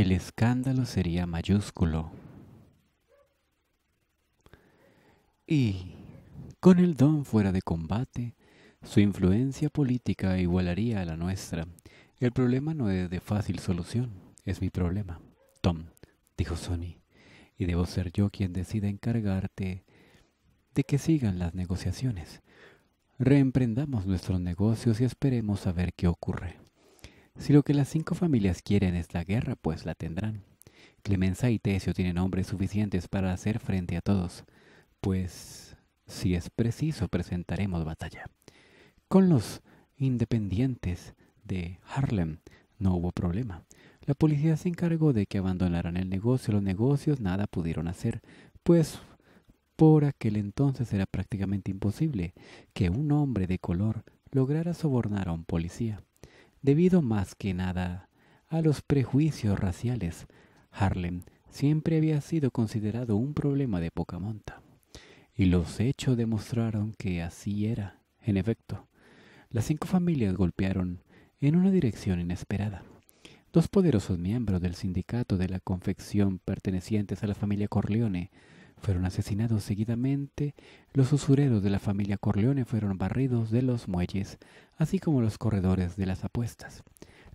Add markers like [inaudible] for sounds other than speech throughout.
el escándalo sería mayúsculo. Y, con el don fuera de combate, su influencia política igualaría a la nuestra. El problema no es de fácil solución, es mi problema. Tom, dijo Sonny, y debo ser yo quien decida encargarte de que sigan las negociaciones. Reemprendamos nuestros negocios y esperemos a ver qué ocurre. Si lo que las cinco familias quieren es la guerra, pues la tendrán. Clemenza y Tesio tienen hombres suficientes para hacer frente a todos, pues si es preciso presentaremos batalla. Con los independientes de Harlem no hubo problema. La policía se encargó de que abandonaran el negocio. Los negocios nada pudieron hacer, pues por aquel entonces era prácticamente imposible que un hombre de color lograra sobornar a un policía. Debido más que nada a los prejuicios raciales, Harlem siempre había sido considerado un problema de poca monta. Y los hechos demostraron que así era. En efecto, las cinco familias golpearon en una dirección inesperada. Dos poderosos miembros del sindicato de la confección pertenecientes a la familia Corleone fueron asesinados seguidamente, los usureros de la familia Corleone fueron barridos de los muelles, así como los corredores de las apuestas.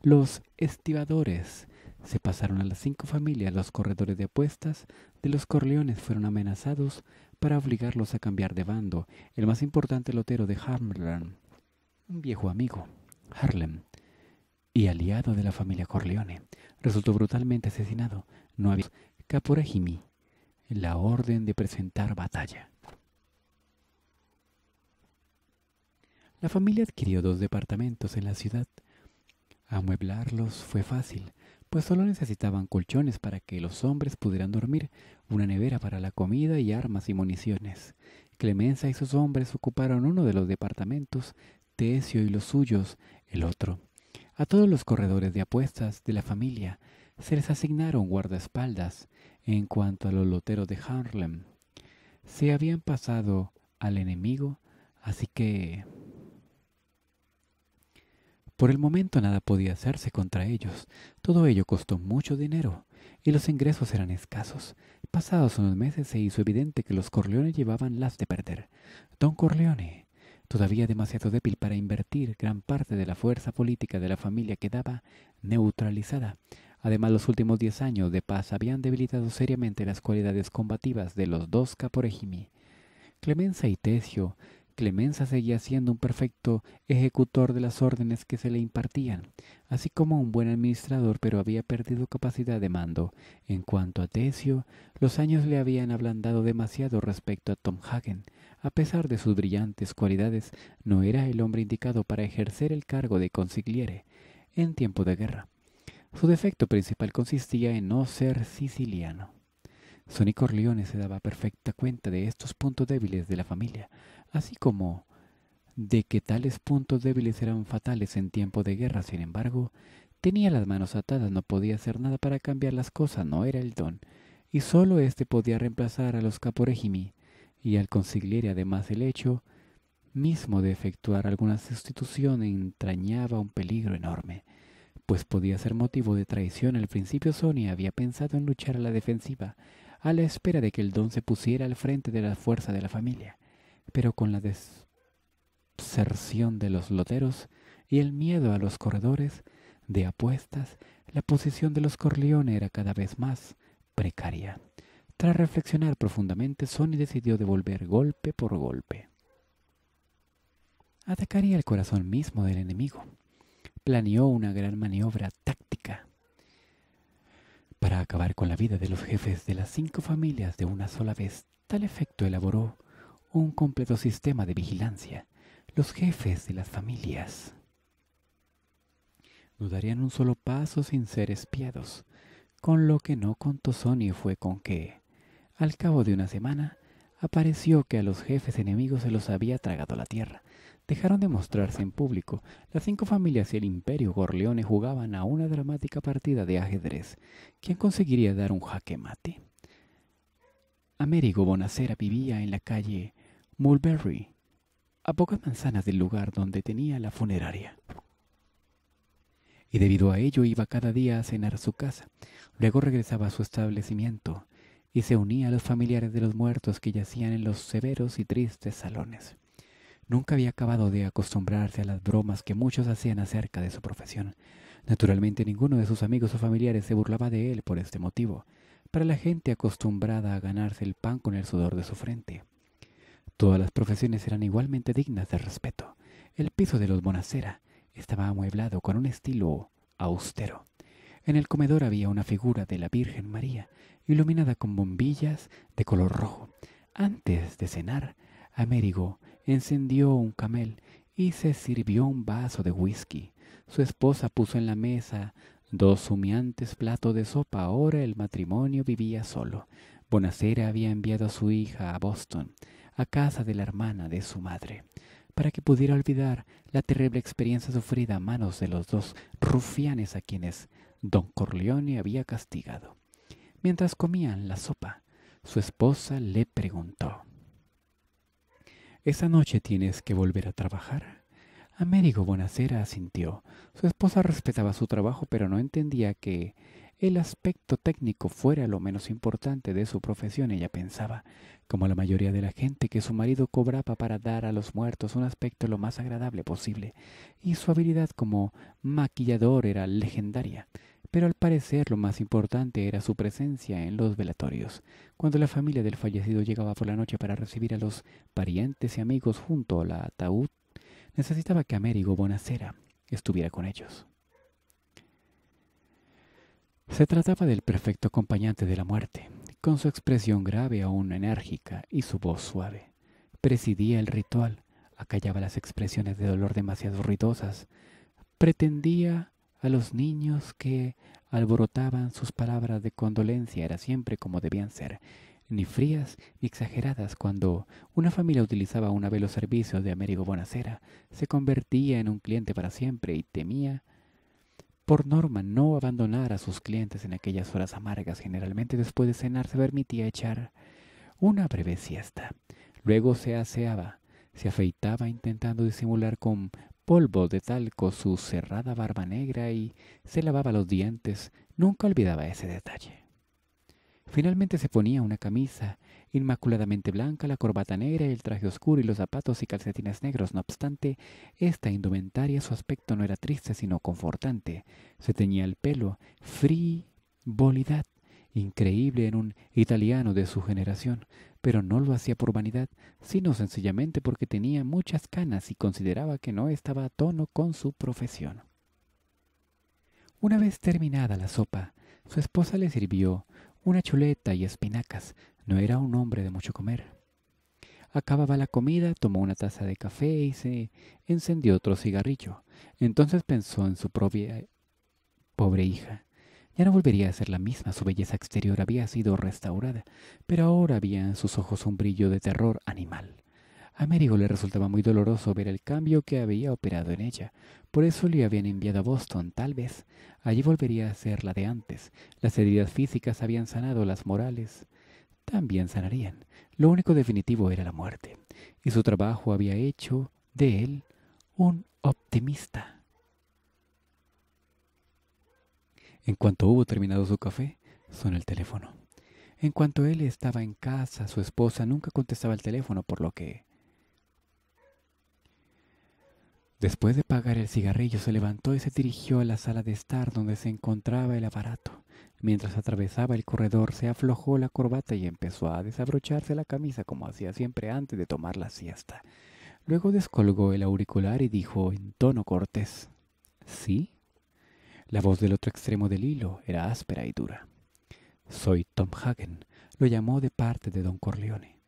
Los estibadores se pasaron a las cinco familias, los corredores de apuestas de los Corleones fueron amenazados para obligarlos a cambiar de bando. El más importante lotero de Harlem, un viejo amigo, Harlem, y aliado de la familia Corleone, resultó brutalmente asesinado. No había Caporejimi la orden de presentar batalla. La familia adquirió dos departamentos en la ciudad. Amueblarlos fue fácil, pues solo necesitaban colchones para que los hombres pudieran dormir, una nevera para la comida y armas y municiones. Clemenza y sus hombres ocuparon uno de los departamentos, Tesio y los suyos el otro. A todos los corredores de apuestas de la familia se les asignaron guardaespaldas, en cuanto a los loteros de Harlem, se habían pasado al enemigo, así que por el momento nada podía hacerse contra ellos. Todo ello costó mucho dinero y los ingresos eran escasos. Pasados unos meses se hizo evidente que los Corleones llevaban las de perder. Don Corleone, todavía demasiado débil para invertir gran parte de la fuerza política de la familia quedaba neutralizada. Además, los últimos diez años de paz habían debilitado seriamente las cualidades combativas de los dos caporegimi. Clemenza y Tesio. Clemenza seguía siendo un perfecto ejecutor de las órdenes que se le impartían, así como un buen administrador, pero había perdido capacidad de mando. En cuanto a Tesio, los años le habían ablandado demasiado respecto a Tom Hagen. A pesar de sus brillantes cualidades, no era el hombre indicado para ejercer el cargo de consigliere en tiempo de guerra. Su defecto principal consistía en no ser siciliano. Sonny Corleone se daba perfecta cuenta de estos puntos débiles de la familia, así como de que tales puntos débiles eran fatales en tiempo de guerra. Sin embargo, tenía las manos atadas, no podía hacer nada para cambiar las cosas, no era el don, y sólo éste podía reemplazar a los caporegimi, y al consigliere además el hecho mismo de efectuar alguna sustitución entrañaba un peligro enorme pues podía ser motivo de traición. Al principio Sonia había pensado en luchar a la defensiva, a la espera de que el don se pusiera al frente de la fuerza de la familia, pero con la deserción de los loteros y el miedo a los corredores de apuestas, la posición de los Corleone era cada vez más precaria. Tras reflexionar profundamente, Sony decidió devolver golpe por golpe. Atacaría el corazón mismo del enemigo planeó una gran maniobra táctica para acabar con la vida de los jefes de las cinco familias de una sola vez. Tal efecto elaboró un completo sistema de vigilancia. Los jefes de las familias no darían un solo paso sin ser espiados, con lo que no contó Sony fue con que, al cabo de una semana, apareció que a los jefes enemigos se los había tragado la tierra, dejaron de mostrarse en público. Las cinco familias y el imperio Gorleone jugaban a una dramática partida de ajedrez. ¿Quién conseguiría dar un jaque mate? Amerigo Bonacera vivía en la calle Mulberry, a pocas manzanas del lugar donde tenía la funeraria. y debido a ello iba cada día a cenar a su casa. Luego regresaba a su establecimiento y se unía a los familiares de los muertos que yacían en los severos y tristes salones. Nunca había acabado de acostumbrarse a las bromas que muchos hacían acerca de su profesión. Naturalmente ninguno de sus amigos o familiares se burlaba de él por este motivo, para la gente acostumbrada a ganarse el pan con el sudor de su frente. Todas las profesiones eran igualmente dignas de respeto. El piso de los Bonacera estaba amueblado con un estilo austero. En el comedor había una figura de la Virgen María, iluminada con bombillas de color rojo. Antes de cenar, Amérigo encendió un camel y se sirvió un vaso de whisky. Su esposa puso en la mesa dos humeantes platos de sopa. Ahora el matrimonio vivía solo. Bonacera había enviado a su hija a Boston, a casa de la hermana de su madre, para que pudiera olvidar la terrible experiencia sufrida a manos de los dos rufianes a quienes don Corleone había castigado. Mientras comían la sopa, su esposa le preguntó, ¿Esa noche tienes que volver a trabajar? Américo Bonacera asintió. Su esposa respetaba su trabajo, pero no entendía que el aspecto técnico fuera lo menos importante de su profesión. Ella pensaba, como la mayoría de la gente, que su marido cobraba para dar a los muertos un aspecto lo más agradable posible, y su habilidad como maquillador era legendaria. Pero al parecer lo más importante era su presencia en los velatorios. Cuando la familia del fallecido llegaba por la noche para recibir a los parientes y amigos junto al ataúd, necesitaba que Américo Bonacera estuviera con ellos. Se trataba del perfecto acompañante de la muerte, con su expresión grave aún enérgica y su voz suave. Presidía el ritual, acallaba las expresiones de dolor demasiado ruidosas, pretendía a los niños que alborotaban sus palabras de condolencia, era siempre como debían ser, ni frías ni exageradas. Cuando una familia utilizaba una vez los servicios de Américo Bonacera, se convertía en un cliente para siempre y temía por norma no abandonar a sus clientes en aquellas horas amargas. Generalmente después de cenar se permitía echar una breve siesta. Luego se aseaba, se afeitaba intentando disimular con polvo de talco su cerrada barba negra y se lavaba los dientes. Nunca olvidaba ese detalle. Finalmente se ponía una camisa inmaculadamente blanca, la corbata negra, el traje oscuro y los zapatos y calcetines negros. No obstante, esta indumentaria su aspecto no era triste sino confortante. Se teñía el pelo, frivolidad increíble en un italiano de su generación, pero no lo hacía por vanidad, sino sencillamente porque tenía muchas canas y consideraba que no estaba a tono con su profesión. Una vez terminada la sopa, su esposa le sirvió una chuleta y espinacas. No era un hombre de mucho comer. Acababa la comida, tomó una taza de café y se encendió otro cigarrillo. Entonces pensó en su propia pobre hija. Ya no volvería a ser la misma, su belleza exterior había sido restaurada, pero ahora había en sus ojos un brillo de terror animal. A Américo le resultaba muy doloroso ver el cambio que había operado en ella. Por eso le habían enviado a Boston, tal vez. Allí volvería a ser la de antes. Las heridas físicas habían sanado, las morales también sanarían. Lo único definitivo era la muerte. Y su trabajo había hecho de él un optimista. En cuanto hubo terminado su café, sonó el teléfono. En cuanto él estaba en casa, su esposa nunca contestaba el teléfono, por lo que Después de pagar el cigarrillo, se levantó y se dirigió a la sala de estar donde se encontraba el aparato. Mientras atravesaba el corredor, se aflojó la corbata y empezó a desabrocharse la camisa como hacía siempre antes de tomar la siesta. Luego descolgó el auricular y dijo en tono cortés, ¿Sí? La voz del otro extremo del hilo era áspera y dura. Soy Tom Hagen, lo llamó de parte de don Corleone.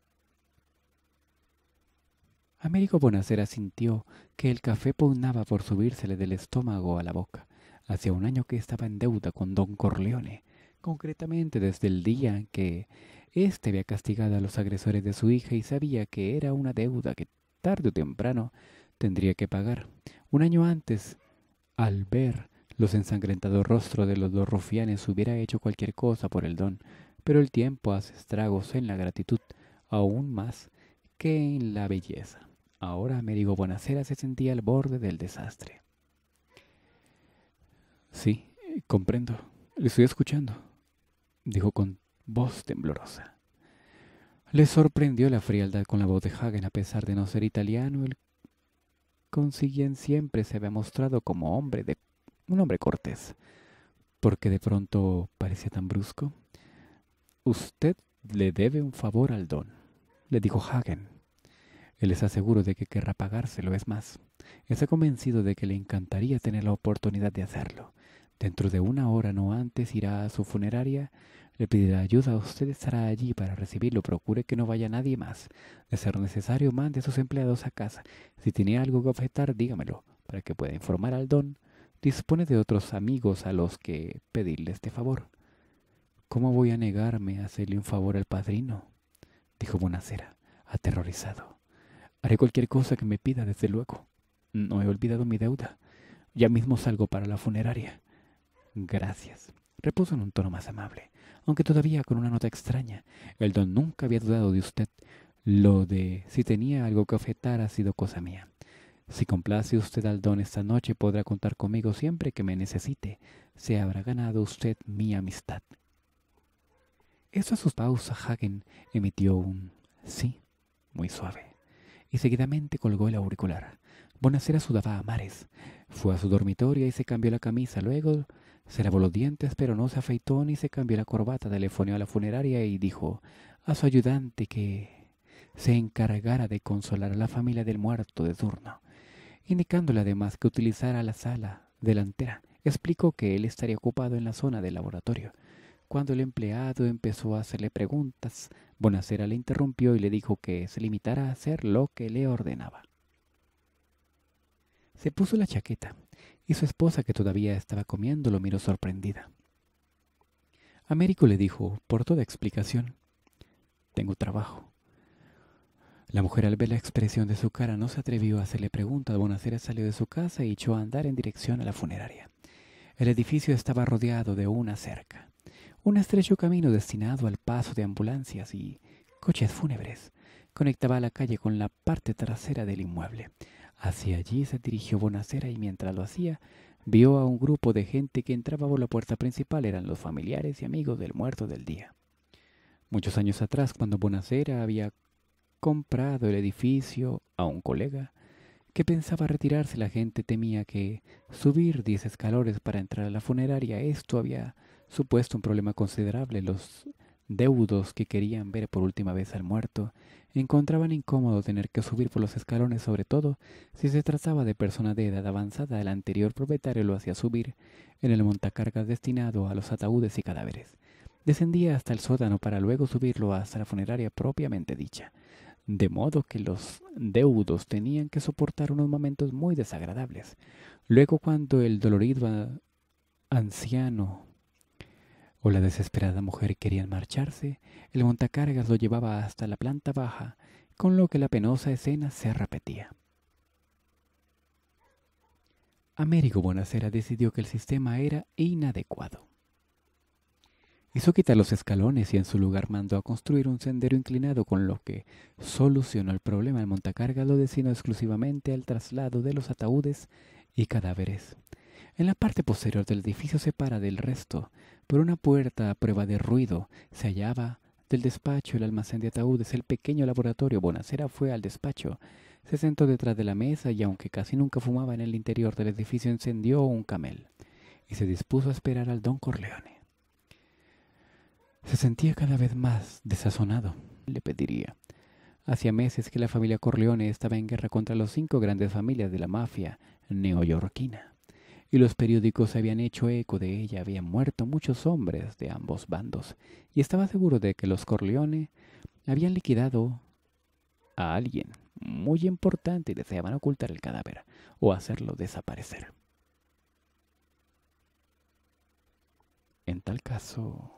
Américo Bonacera sintió que el café pugnaba por subírsele del estómago a la boca. Hacía un año que estaba en deuda con don Corleone, concretamente desde el día en que éste había castigado a los agresores de su hija y sabía que era una deuda que tarde o temprano tendría que pagar. Un año antes, al ver los ensangrentados rostros de los dos rufianes, hubiera hecho cualquier cosa por el don, pero el tiempo hace estragos en la gratitud aún más que en la belleza. Ahora Américo Bonacera se sentía al borde del desastre. Sí, comprendo. Le estoy escuchando, dijo con voz temblorosa. Le sorprendió la frialdad con la voz de Hagen a pesar de no ser italiano. El consiguien siempre se había mostrado como hombre de un hombre cortés. porque de pronto parecía tan brusco? Usted le debe un favor al don, le dijo Hagen. Él está seguro de que querrá pagárselo, es más, está convencido de que le encantaría tener la oportunidad de hacerlo. Dentro de una hora, no antes, irá a su funeraria, le pedirá ayuda, usted estará allí para recibirlo, procure que no vaya nadie más. De ser necesario, mande a sus empleados a casa. Si tiene algo que objetar, dígamelo, para que pueda informar al don. Dispone de otros amigos a los que pedirle este favor. ¿Cómo voy a negarme a hacerle un favor al padrino? dijo Bonacera, aterrorizado. Haré cualquier cosa que me pida, desde luego. No he olvidado mi deuda. Ya mismo salgo para la funeraria. Gracias, repuso en un tono más amable, aunque todavía con una nota extraña. El don nunca había dudado de usted. Lo de si tenía algo que objetar ha sido cosa mía. Si complace usted al don esta noche, podrá contar conmigo siempre que me necesite. Se habrá ganado usted mi amistad. Eso a sus pausas, Hagen emitió un sí muy suave y seguidamente colgó el auricular. Bonacera sudaba a mares. Fue a su dormitorio y se cambió la camisa. Luego se lavó los dientes, pero no se afeitó ni se cambió la corbata. Telefoneó a la funeraria y dijo a su ayudante que se encargara de consolar a la familia del muerto de turno, indicándole además que utilizara la sala delantera. Explicó que él estaría ocupado en la zona del laboratorio. Cuando el empleado empezó a hacerle preguntas, Bonacera le interrumpió y le dijo que se limitara a hacer lo que le ordenaba. Se puso la chaqueta y su esposa, que todavía estaba comiendo, lo miró sorprendida. Américo le dijo, por toda explicación, tengo trabajo. La mujer al ver la expresión de su cara no se atrevió a hacerle preguntas. Bonacera salió de su casa y echó a andar en dirección a la funeraria. El edificio estaba rodeado de una cerca, un estrecho camino destinado al paso de ambulancias y coches fúnebres. Conectaba la calle con la parte trasera del inmueble. Hacia allí se dirigió Bonacera y mientras lo hacía, vio a un grupo de gente que entraba por la puerta principal. Eran los familiares y amigos del muerto del día. Muchos años atrás, cuando Bonacera había comprado el edificio a un colega que pensaba retirarse, la gente temía que subir diez escalones para entrar a la funeraria, esto había supuesto un problema considerable. Los deudos que querían ver por última vez al muerto encontraban incómodo tener que subir por los escalones, sobre todo si se trataba de persona de edad avanzada. El anterior propietario lo hacía subir en el montacargas destinado a los ataúdes y cadáveres. Descendía hasta el sótano para luego subirlo hasta la funeraria propiamente dicha, de modo que los deudos tenían que soportar unos momentos muy desagradables. Luego, cuando el dolorido anciano o la desesperada mujer querían marcharse, el montacargas lo llevaba hasta la planta baja, con lo que la penosa escena se repetía. Américo Bonacera decidió que el sistema era inadecuado. Hizo quitar los escalones y en su lugar mandó a construir un sendero inclinado con lo que solucionó el problema. El montacargas lo destinó exclusivamente al traslado de los ataúdes y cadáveres. En la parte posterior del edificio separa del resto por una puerta a prueba de ruido. Se hallaba del despacho el almacén de ataúdes, el pequeño laboratorio. Bonacera fue al despacho. Se sentó detrás de la mesa y aunque casi nunca fumaba en el interior del edificio, encendió un camel y se dispuso a esperar al don Corleone. Se sentía cada vez más desazonado, le pediría. Hacía meses que la familia Corleone estaba en guerra contra las cinco grandes familias de la mafia neoyorquina y los periódicos habían hecho eco de ella. Habían muerto muchos hombres de ambos bandos y estaba seguro de que los Corleone habían liquidado a alguien muy importante y deseaban ocultar el cadáver o hacerlo desaparecer. En tal caso,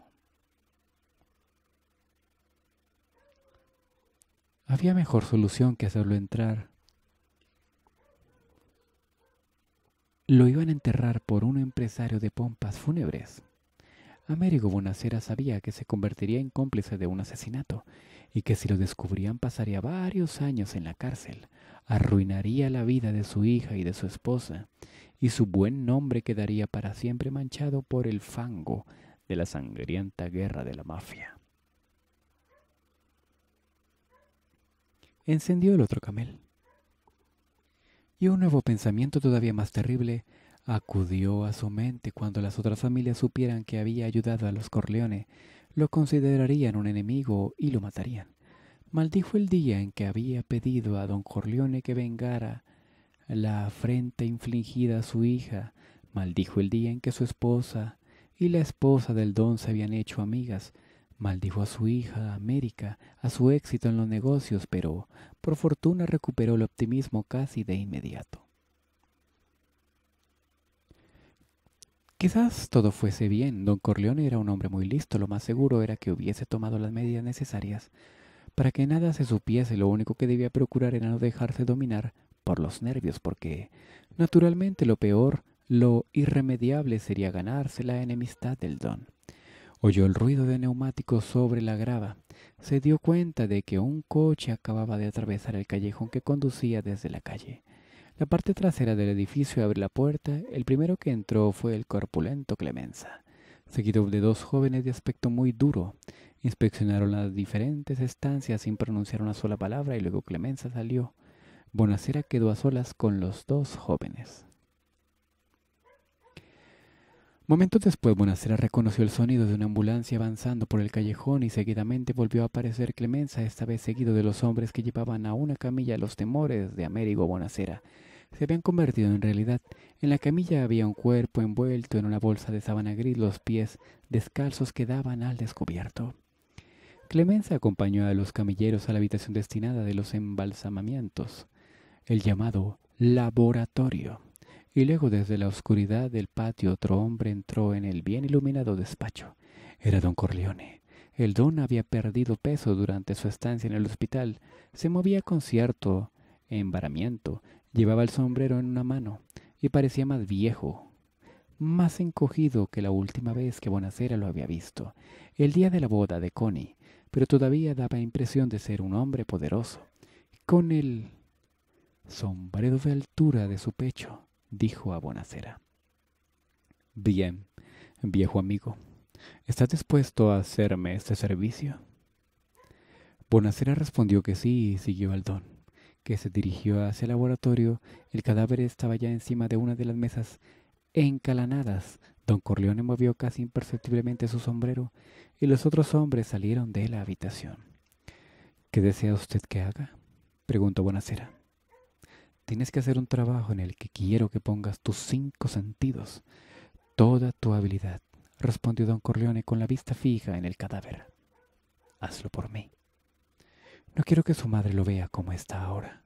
había mejor solución que hacerlo entrar lo iban a enterrar por un empresario de pompas fúnebres. Américo Bonacera sabía que se convertiría en cómplice de un asesinato y que si lo descubrían pasaría varios años en la cárcel, arruinaría la vida de su hija y de su esposa, y su buen nombre quedaría para siempre manchado por el fango de la sangrienta guerra de la mafia. Encendió el otro camel. Y un nuevo pensamiento todavía más terrible acudió a su mente cuando las otras familias supieran que había ayudado a los Corleone, lo considerarían un enemigo y lo matarían. Maldijo el día en que había pedido a don Corleone que vengara la afrenta infligida a su hija, maldijo el día en que su esposa y la esposa del don se habían hecho amigas, maldijo a su hija América, a su éxito en los negocios, pero por fortuna recuperó el optimismo casi de inmediato. Quizás todo fuese bien. Don Corleone era un hombre muy listo. Lo más seguro era que hubiese tomado las medidas necesarias para que nada se supiese. Lo único que debía procurar era no dejarse dominar por los nervios, porque naturalmente lo peor, lo irremediable sería ganarse la enemistad del don. Oyó el ruido de neumáticos sobre la grava. Se dio cuenta de que un coche acababa de atravesar el callejón que conducía desde la calle. La parte trasera del edificio abrió la puerta. El primero que entró fue el corpulento Clemenza, seguido de dos jóvenes de aspecto muy duro. Inspeccionaron las diferentes estancias sin pronunciar una sola palabra y luego Clemenza salió. Bonacera quedó a solas con los dos jóvenes. Momentos después, Bonacera reconoció el sonido de una ambulancia avanzando por el callejón y seguidamente volvió a aparecer Clemenza, esta vez seguido de los hombres que llevaban a una camilla los temores de Américo Bonacera se habían convertido en realidad. En la camilla había un cuerpo envuelto en una bolsa de sábana gris, los pies descalzos quedaban al descubierto. Clemenza acompañó a los camilleros a la habitación destinada de los embalsamamientos, el llamado laboratorio, y luego desde la oscuridad del patio otro hombre entró en el bien iluminado despacho. Era don Corleone. El don había perdido peso durante su estancia en el hospital, se movía con cierto embaramiento Llevaba el sombrero en una mano y parecía más viejo, más encogido que la última vez que Bonacera lo había visto, el día de la boda de Connie, pero todavía daba impresión de ser un hombre poderoso. Con el sombrero de altura de su pecho, dijo a Bonacera. Bien, viejo amigo, ¿estás dispuesto a hacerme este servicio? Bonacera respondió que sí y siguió al don que se dirigió hacia el laboratorio, el cadáver estaba ya encima de una de las mesas encalanadas. Don Corleone movió casi imperceptiblemente su sombrero y los otros hombres salieron de la habitación. ¿Qué desea usted que haga? preguntó Bonacera. Tienes que hacer un trabajo en el que quiero que pongas tus cinco sentidos, toda tu habilidad, respondió don Corleone con la vista fija en el cadáver. Hazlo por mí. No quiero que su madre lo vea como está ahora.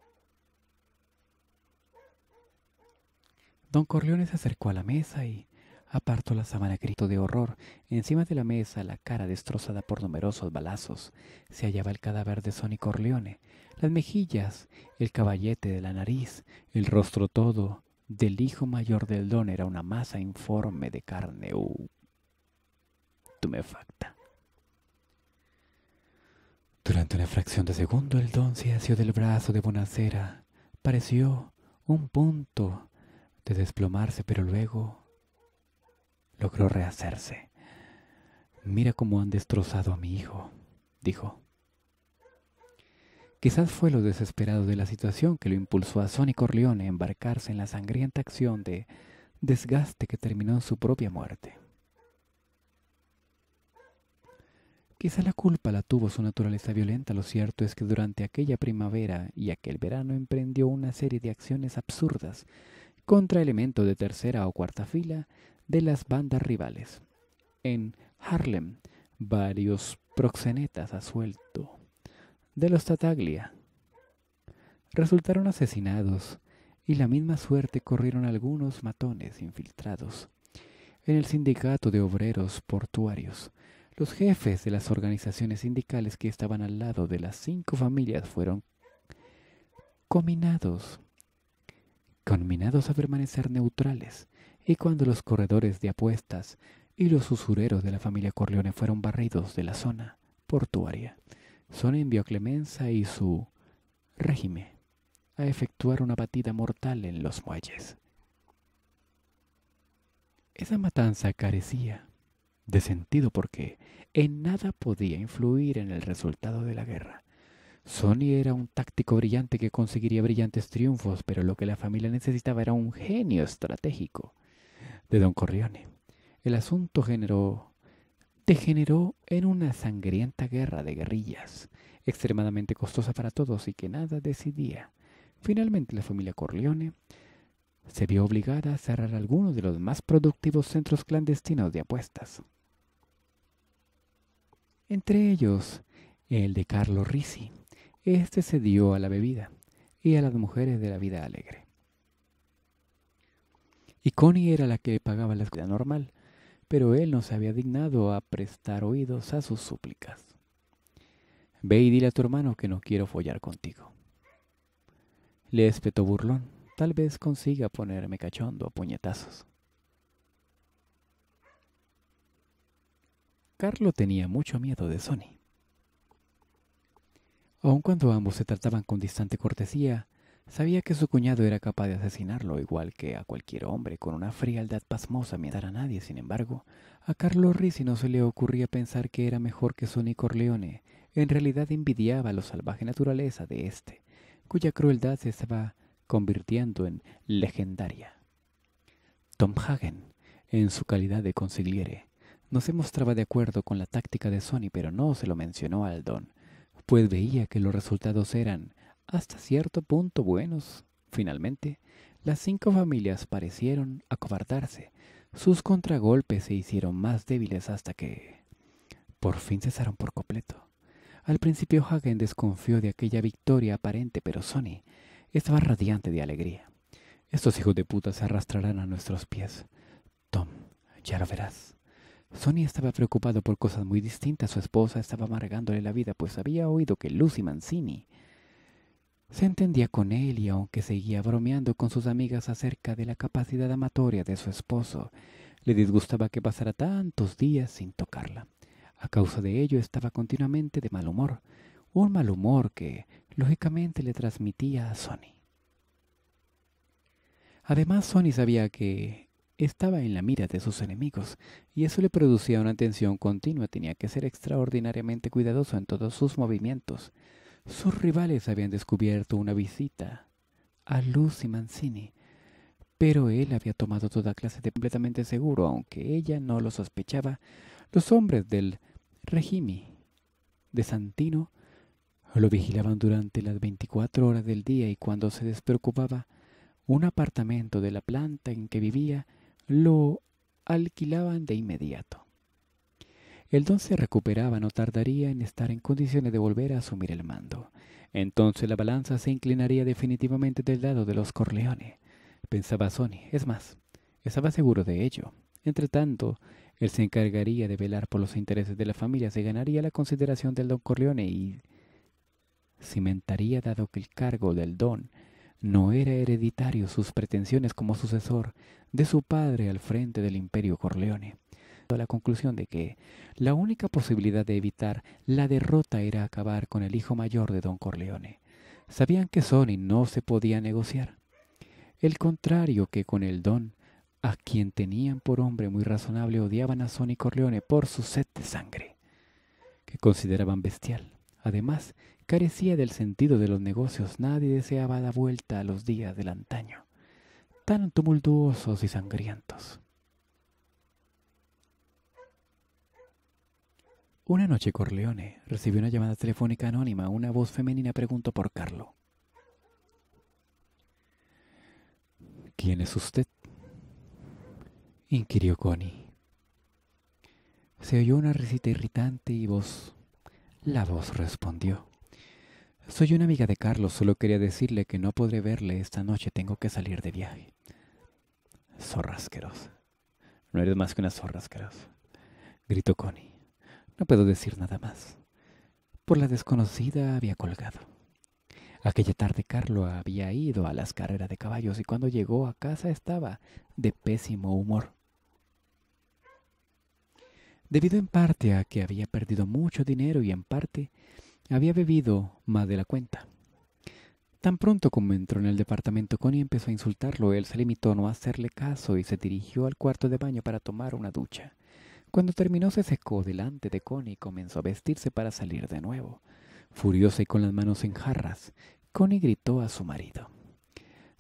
Don Corleone se acercó a la mesa y apartó la sábana grito de horror. Encima de la mesa, la cara destrozada por numerosos balazos, se hallaba el cadáver de Sonny Corleone, las mejillas, el caballete de la nariz, el rostro todo del hijo mayor del don era una masa informe de carne uh, tumefacta. Durante una fracción de segundo el don se asió del brazo de Bonacera. Pareció un punto de desplomarse, pero luego logró rehacerse. Mira cómo han destrozado a mi hijo, dijo. Quizás fue lo desesperado de la situación que lo impulsó a Sonny Corleone a embarcarse en la sangrienta acción de desgaste que terminó en su propia muerte. Quizá la culpa la tuvo su naturaleza violenta. Lo cierto es que durante aquella primavera y aquel verano emprendió una serie de acciones absurdas contra elementos de tercera o cuarta fila de las bandas rivales. En Harlem, varios proxenetas a suelto de los Tataglia resultaron asesinados y la misma suerte corrieron algunos matones infiltrados en el sindicato de obreros portuarios los jefes de las organizaciones sindicales que estaban al lado de las cinco familias fueron combinados, combinados a permanecer neutrales, y cuando los corredores de apuestas y los usureros de la familia Corleone fueron barridos de la zona portuaria. Son envió a Clemenza y su régimen a efectuar una batida mortal en los muelles. Esa matanza carecía de sentido porque en nada podía influir en el resultado de la guerra. Sony era un táctico brillante que conseguiría brillantes triunfos, pero lo que la familia necesitaba era un genio estratégico de Don Corleone. El asunto generó, degeneró en una sangrienta guerra de guerrillas, extremadamente costosa para todos y que nada decidía. Finalmente la familia Corleone se vio obligada a cerrar algunos de los más productivos centros clandestinos de apuestas. Entre ellos, el de Carlo Risi. Este se dio a la bebida y a las mujeres de la vida alegre. Y Connie era la que pagaba la escuela normal, pero él no se había dignado a prestar oídos a sus súplicas. Ve y dile a tu hermano que no quiero follar contigo. Le espetó burlón. Tal vez consiga ponerme cachondo a puñetazos. Carlo tenía mucho miedo de Sony. Aun cuando ambos se trataban con distante cortesía, sabía que su cuñado era capaz de asesinarlo igual que a cualquier hombre con una frialdad pasmosa mientras a nadie. Sin embargo, a Carlo Risi no se le ocurría pensar que era mejor que Sonny Corleone. En realidad envidiaba la salvaje naturaleza de éste, cuya crueldad se estaba convirtiendo en legendaria. Tom Hagen, en su calidad de consigliere, no se mostraba de acuerdo con la táctica de Sony, pero no se lo mencionó al don, pues veía que los resultados eran hasta cierto punto buenos. Finalmente, las cinco familias parecieron acobardarse. Sus contragolpes se hicieron más débiles hasta que por fin cesaron por completo. Al principio Hagen desconfió de aquella victoria aparente, pero Sony estaba radiante de alegría. Estos hijos de puta se arrastrarán a nuestros pies. Tom, ya lo verás. Sonny estaba preocupado por cosas muy distintas. Su esposa estaba amargándole la vida, pues había oído que Lucy Mancini se entendía con él y aunque seguía bromeando con sus amigas acerca de la capacidad amatoria de su esposo, le disgustaba que pasara tantos días sin tocarla. A causa de ello estaba continuamente de mal humor, un mal humor que lógicamente le transmitía a Sony. Además, Sony sabía que estaba en la mira de sus enemigos y eso le producía una tensión continua. Tenía que ser extraordinariamente cuidadoso en todos sus movimientos. Sus rivales habían descubierto una visita a Lucy Mancini, pero él había tomado toda clase de completamente seguro, aunque ella no lo sospechaba. Los hombres del régimen de Santino lo vigilaban durante las 24 horas del día y cuando se despreocupaba, un apartamento de la planta en que vivía lo alquilaban de inmediato. El don se recuperaba, no tardaría en estar en condiciones de volver a asumir el mando. Entonces la balanza se inclinaría definitivamente del lado de los Corleone, pensaba Sony. Es más, estaba seguro de ello. Entretanto, él se encargaría de velar por los intereses de la familia, se ganaría la consideración del don Corleone y cimentaría dado que el cargo del don no era hereditario sus pretensiones como sucesor de su padre al frente del imperio Corleone. A la conclusión de que la única posibilidad de evitar la derrota era acabar con el hijo mayor de don Corleone. Sabían que Sony no se podía negociar. El contrario que con el don, a quien tenían por hombre muy razonable, odiaban a Sony Corleone por su sed de sangre, que consideraban bestial. Además, carecía del sentido de los negocios. Nadie deseaba la vuelta a los días del antaño, tan tumultuosos y sangrientos. Una noche Corleone recibió una llamada telefónica anónima. Una voz femenina preguntó por Carlo. ¿Quién es usted? inquirió Connie. Se oyó una risita irritante y voz la voz respondió. Soy una amiga de Carlos, solo quería decirle que no podré verle esta noche, tengo que salir de viaje. Zorra No eres más que una zorra Gritó Connie. No puedo decir nada más. Por la desconocida había colgado. Aquella tarde Carlo había ido a las carreras de caballos y cuando llegó a casa estaba de pésimo humor. debido en parte a que había perdido mucho dinero y en parte había bebido más de la cuenta. Tan pronto como entró en el departamento, Connie empezó a insultarlo. Él se limitó a no hacerle caso y se dirigió al cuarto de baño para tomar una ducha. Cuando terminó se secó delante de Connie y comenzó a vestirse para salir de nuevo. Furiosa y con las manos en jarras, Connie gritó a su marido.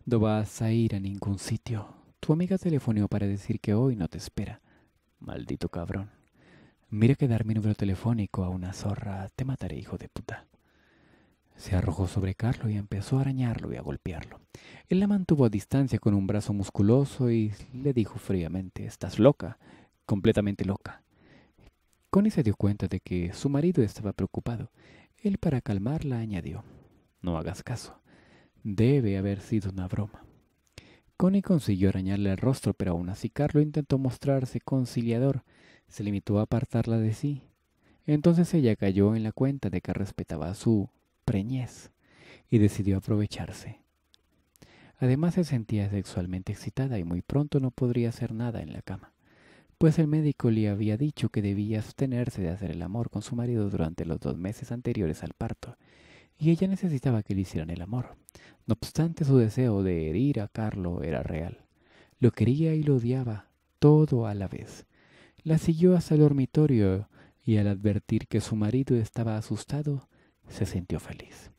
No vas a ir a ningún sitio. Tu amiga telefoneó para decir que hoy no te espera. Maldito cabrón. Mira que dar mi número telefónico a una zorra te mataré, hijo de puta. Se arrojó sobre Carlos y empezó a arañarlo y a golpearlo. Él la mantuvo a distancia con un brazo musculoso y le dijo fríamente, Estás loca, completamente loca. Connie se dio cuenta de que su marido estaba preocupado. Él para calmarla añadió, No hagas caso. Debe haber sido una broma. Connie consiguió arañarle el rostro, pero aún así Carlos intentó mostrarse conciliador. Se limitó a apartarla de sí. Entonces ella cayó en la cuenta de que respetaba su preñez y decidió aprovecharse. Además se sentía sexualmente excitada y muy pronto no podría hacer nada en la cama, pues el médico le había dicho que debía abstenerse de hacer el amor con su marido durante los dos meses anteriores al parto, y ella necesitaba que le hicieran el amor. No obstante, su deseo de herir a Carlo era real. Lo quería y lo odiaba, todo a la vez. La siguió hasta el dormitorio y al advertir que su marido estaba asustado, se sintió feliz.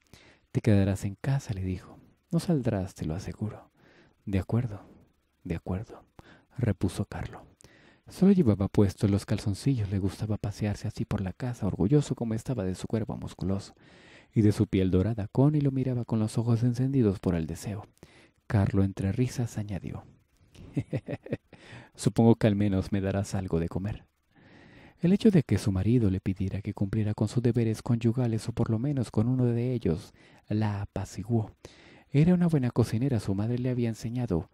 Te quedarás en casa, le dijo. No saldrás, te lo aseguro. De acuerdo, de acuerdo, repuso Carlo. Solo llevaba puestos los calzoncillos, le gustaba pasearse así por la casa, orgulloso como estaba de su cuerpo musculoso y de su piel dorada. Connie lo miraba con los ojos encendidos por el deseo. Carlo, entre risas, añadió. [laughs] Supongo que al menos me darás algo de comer. El hecho de que su marido le pidiera que cumpliera con sus deberes conyugales o por lo menos con uno de ellos la apaciguó. Era una buena cocinera, su madre le había enseñado.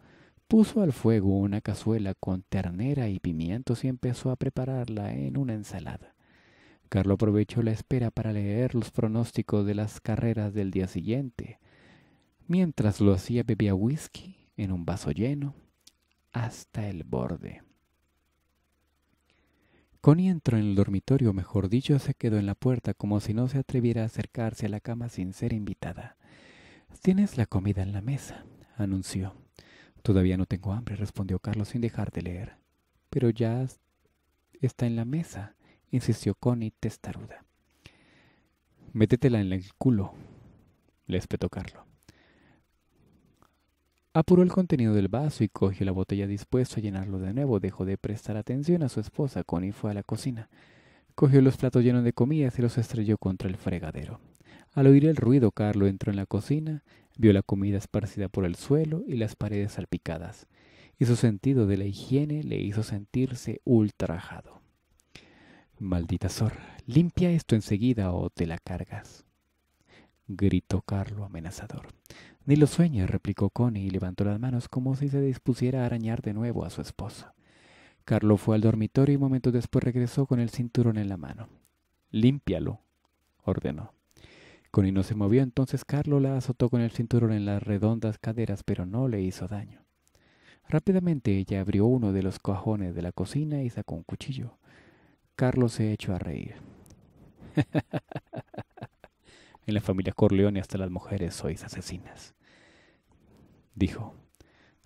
Puso al fuego una cazuela con ternera y pimientos y empezó a prepararla en una ensalada. Carlo aprovechó la espera para leer los pronósticos de las carreras del día siguiente. Mientras lo hacía bebía whisky en un vaso lleno hasta el borde. Connie entró en el dormitorio, mejor dicho, se quedó en la puerta como si no se atreviera a acercarse a la cama sin ser invitada. Tienes la comida en la mesa, anunció. Todavía no tengo hambre, respondió Carlos sin dejar de leer. Pero ya está en la mesa, insistió Connie testaruda. Métetela en el culo, le espetó Carlos. Apuró el contenido del vaso y cogió la botella dispuesto a llenarlo de nuevo. Dejó de prestar atención a su esposa. Connie fue a la cocina. Cogió los platos llenos de comida y los estrelló contra el fregadero. Al oír el ruido, Carlo entró en la cocina, vio la comida esparcida por el suelo y las paredes salpicadas, y su sentido de la higiene le hizo sentirse ultrajado. Maldita zorra, limpia esto enseguida o te la cargas, gritó Carlo amenazador. Ni lo sueñes, replicó Connie y levantó las manos como si se dispusiera a arañar de nuevo a su esposa. Carlo fue al dormitorio y momentos después regresó con el cinturón en la mano. Límpialo, ordenó. Connie no se movió, entonces Carlo la azotó con el cinturón en las redondas caderas, pero no le hizo daño. Rápidamente ella abrió uno de los cajones de la cocina y sacó un cuchillo. Carlos se echó a reír. [laughs] En la familia Corleone hasta las mujeres sois asesinas. Dijo.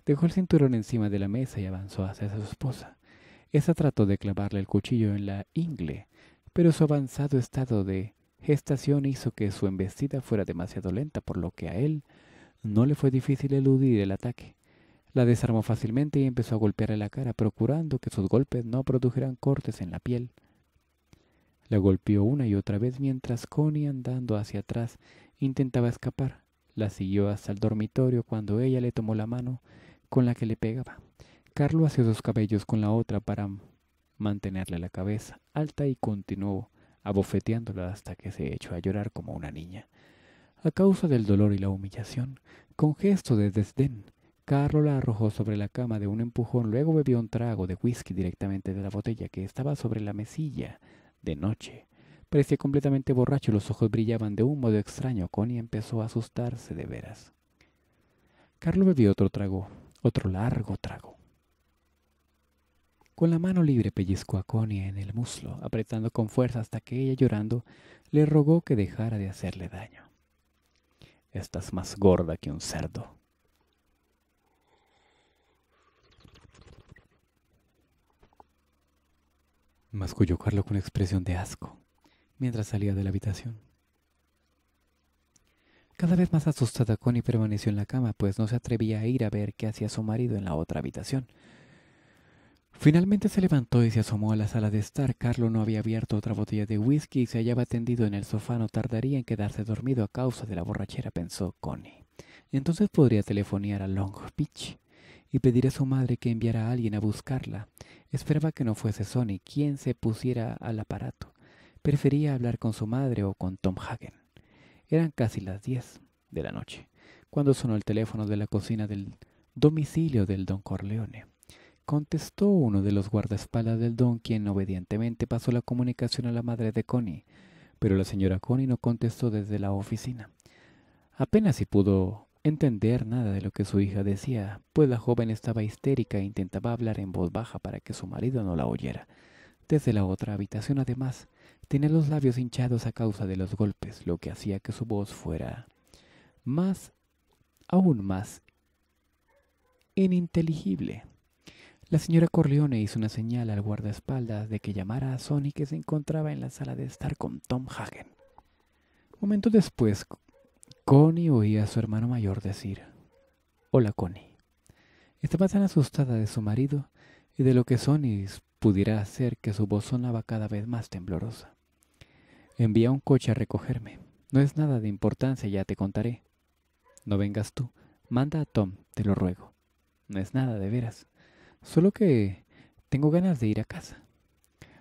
Dejó el cinturón encima de la mesa y avanzó hacia su esposa. Esa trató de clavarle el cuchillo en la ingle, pero su avanzado estado de gestación hizo que su embestida fuera demasiado lenta, por lo que a él no le fue difícil eludir el ataque. La desarmó fácilmente y empezó a golpearle la cara, procurando que sus golpes no produjeran cortes en la piel. La golpeó una y otra vez mientras Connie, andando hacia atrás, intentaba escapar. La siguió hasta el dormitorio cuando ella le tomó la mano con la que le pegaba. Carlo hació sus cabellos con la otra para mantenerle la cabeza alta y continuó abofeteándola hasta que se echó a llorar como una niña. A causa del dolor y la humillación, con gesto de desdén, Carlo la arrojó sobre la cama de un empujón, luego bebió un trago de whisky directamente de la botella que estaba sobre la mesilla de noche. Parecía completamente borracho y los ojos brillaban de un modo extraño. Connie empezó a asustarse de veras. Carlo bebió otro trago, otro largo trago. Con la mano libre pellizcó a Connie en el muslo, apretando con fuerza hasta que ella, llorando, le rogó que dejara de hacerle daño. Estás más gorda que un cerdo. Masculló Carlo con expresión de asco mientras salía de la habitación. Cada vez más asustada, Connie permaneció en la cama, pues no se atrevía a ir a ver qué hacía su marido en la otra habitación. Finalmente se levantó y se asomó a la sala de estar. Carlo no había abierto otra botella de whisky y se hallaba tendido en el sofá. No tardaría en quedarse dormido a causa de la borrachera, pensó Connie. Entonces podría telefonear a Long Beach y pedir a su madre que enviara a alguien a buscarla. Esperaba que no fuese Sonny quien se pusiera al aparato. Prefería hablar con su madre o con Tom Hagen. Eran casi las diez de la noche, cuando sonó el teléfono de la cocina del domicilio del don Corleone. Contestó uno de los guardaespaldas del don, quien obedientemente pasó la comunicación a la madre de Connie, pero la señora Connie no contestó desde la oficina. Apenas si pudo entender nada de lo que su hija decía, pues la joven estaba histérica e intentaba hablar en voz baja para que su marido no la oyera. Desde la otra habitación, además, tenía los labios hinchados a causa de los golpes, lo que hacía que su voz fuera más, aún más ininteligible. La señora Corleone hizo una señal al guardaespaldas de que llamara a Sonny que se encontraba en la sala de estar con Tom Hagen. Un momento después, Connie oía a su hermano mayor decir, Hola Connie. Estaba tan asustada de su marido y de lo que Sonny pudiera hacer que su voz sonaba cada vez más temblorosa. Envía un coche a recogerme. No es nada de importancia, ya te contaré. No vengas tú. Manda a Tom, te lo ruego. No es nada de veras. Solo que tengo ganas de ir a casa.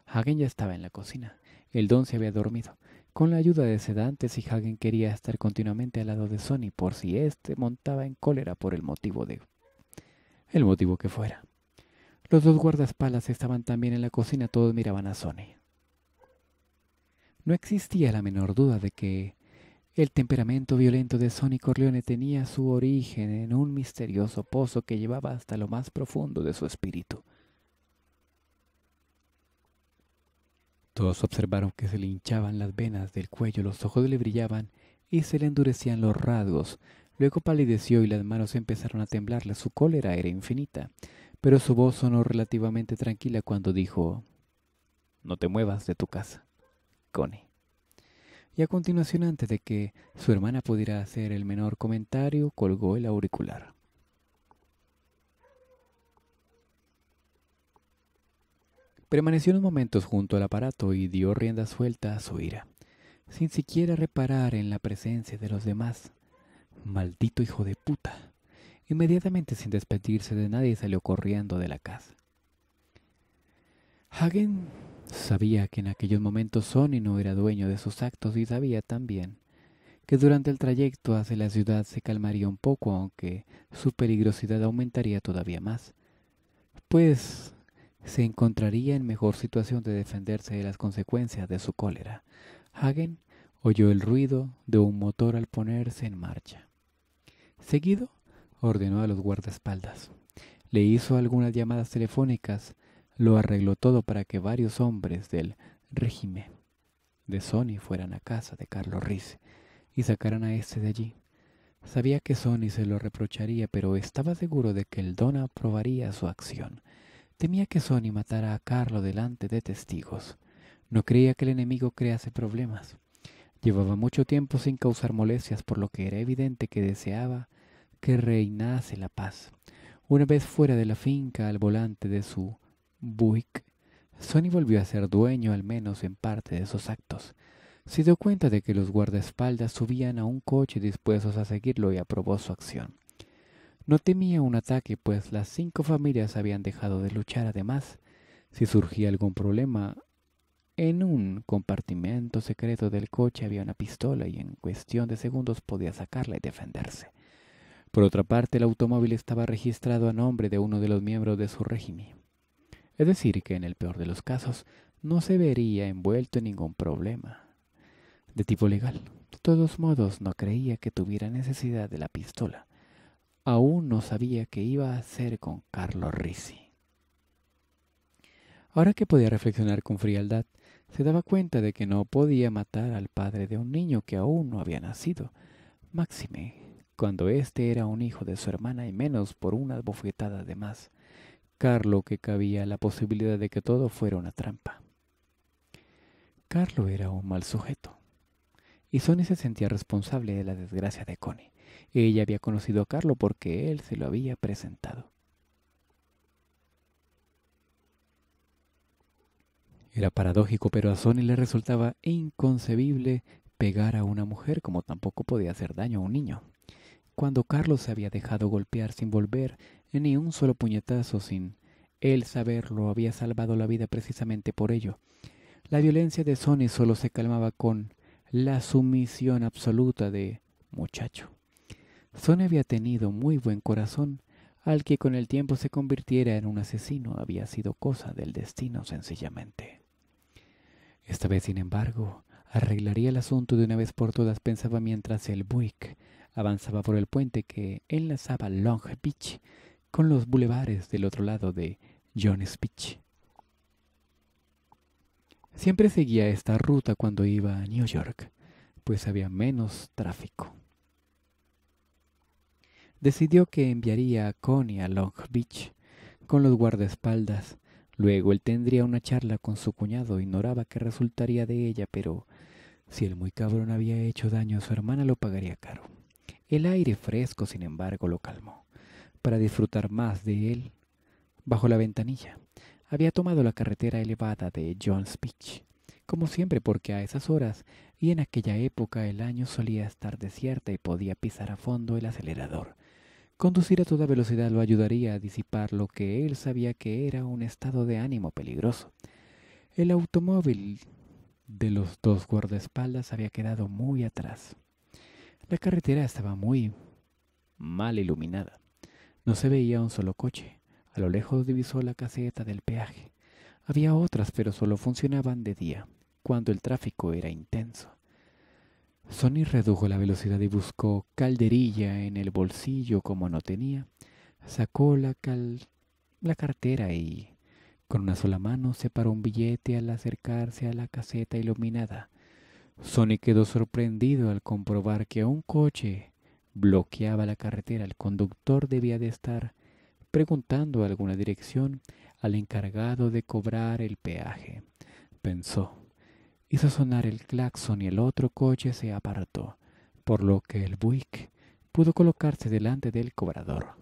Hagen ya estaba en la cocina. El don se había dormido. Con la ayuda de sedantes y Hagen quería estar continuamente al lado de Sonny por si éste montaba en cólera por el motivo de... el motivo que fuera. Los dos guardaespaldas estaban también en la cocina, todos miraban a Sonny. No existía la menor duda de que el temperamento violento de Sonny Corleone tenía su origen en un misterioso pozo que llevaba hasta lo más profundo de su espíritu. Todos observaron que se le hinchaban las venas del cuello, los ojos le brillaban y se le endurecían los rasgos. Luego palideció y las manos empezaron a temblarle. Su cólera era infinita, pero su voz sonó relativamente tranquila cuando dijo, No te muevas de tu casa. Connie. Y a continuación, antes de que su hermana pudiera hacer el menor comentario, colgó el auricular. Permaneció unos momentos junto al aparato y dio rienda suelta a su ira, sin siquiera reparar en la presencia de los demás. Maldito hijo de puta. Inmediatamente sin despedirse de nadie salió corriendo de la casa. Hagen Sabía que en aquellos momentos Sonny no era dueño de sus actos y sabía también que durante el trayecto hacia la ciudad se calmaría un poco, aunque su peligrosidad aumentaría todavía más, pues se encontraría en mejor situación de defenderse de las consecuencias de su cólera. Hagen oyó el ruido de un motor al ponerse en marcha. Seguido, ordenó a los guardaespaldas. Le hizo algunas llamadas telefónicas lo arregló todo para que varios hombres del régimen de Sony fueran a casa de Carlos Riz y sacaran a este de allí. Sabía que Sony se lo reprocharía, pero estaba seguro de que el don aprobaría su acción. Temía que Sony matara a Carlos delante de testigos. No creía que el enemigo crease problemas. Llevaba mucho tiempo sin causar molestias, por lo que era evidente que deseaba que reinase la paz. Una vez fuera de la finca al volante de su Buick, Sonny volvió a ser dueño al menos en parte de esos actos. Se dio cuenta de que los guardaespaldas subían a un coche dispuestos a seguirlo y aprobó su acción. No temía un ataque, pues las cinco familias habían dejado de luchar. Además, si surgía algún problema, en un compartimento secreto del coche había una pistola y en cuestión de segundos podía sacarla y defenderse. Por otra parte, el automóvil estaba registrado a nombre de uno de los miembros de su régimen. Es decir, que en el peor de los casos no se vería envuelto en ningún problema de tipo legal. De todos modos, no creía que tuviera necesidad de la pistola. Aún no sabía qué iba a hacer con Carlos Risi. Ahora que podía reflexionar con frialdad, se daba cuenta de que no podía matar al padre de un niño que aún no había nacido. Máxime, cuando éste era un hijo de su hermana y menos por unas bofetadas de más. Carlo que cabía la posibilidad de que todo fuera una trampa. Carlo era un mal sujeto. Y Sonny se sentía responsable de la desgracia de Connie. Ella había conocido a Carlo porque él se lo había presentado. Era paradójico, pero a Sonny le resultaba inconcebible pegar a una mujer como tampoco podía hacer daño a un niño. Cuando Carlos se había dejado golpear sin volver ni un solo puñetazo, sin él saberlo, había salvado la vida precisamente por ello. La violencia de Sonny solo se calmaba con la sumisión absoluta de muchacho. Sonny había tenido muy buen corazón, al que con el tiempo se convirtiera en un asesino había sido cosa del destino sencillamente. Esta vez, sin embargo, arreglaría el asunto de una vez por todas, pensaba mientras el Buick avanzaba por el puente que enlazaba Long Beach con los bulevares del otro lado de Jones Beach. Siempre seguía esta ruta cuando iba a New York, pues había menos tráfico. Decidió que enviaría a Connie a Long Beach con los guardaespaldas Luego él tendría una charla con su cuñado, ignoraba qué resultaría de ella, pero si el muy cabrón había hecho daño a su hermana lo pagaría caro. El aire fresco, sin embargo, lo calmó. Para disfrutar más de él, bajo la ventanilla, había tomado la carretera elevada de Jones Beach, como siempre porque a esas horas y en aquella época el año solía estar desierta y podía pisar a fondo el acelerador. Conducir a toda velocidad lo ayudaría a disipar lo que él sabía que era un estado de ánimo peligroso. El automóvil de los dos guardaespaldas había quedado muy atrás. La carretera estaba muy mal iluminada. No se veía un solo coche. A lo lejos divisó la caseta del peaje. Había otras, pero solo funcionaban de día, cuando el tráfico era intenso. Sonny redujo la velocidad y buscó calderilla en el bolsillo como no tenía. Sacó la, la cartera y con una sola mano separó un billete al acercarse a la caseta iluminada. Sonny quedó sorprendido al comprobar que un coche bloqueaba la carretera. El conductor debía de estar preguntando alguna dirección al encargado de cobrar el peaje. Pensó, hizo sonar el claxon y el otro coche se apartó, por lo que el Buick pudo colocarse delante del cobrador.